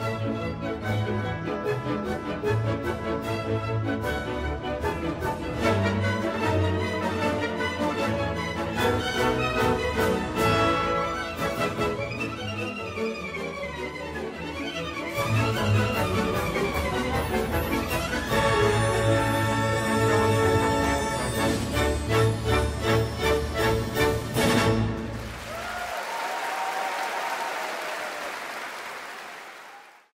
Música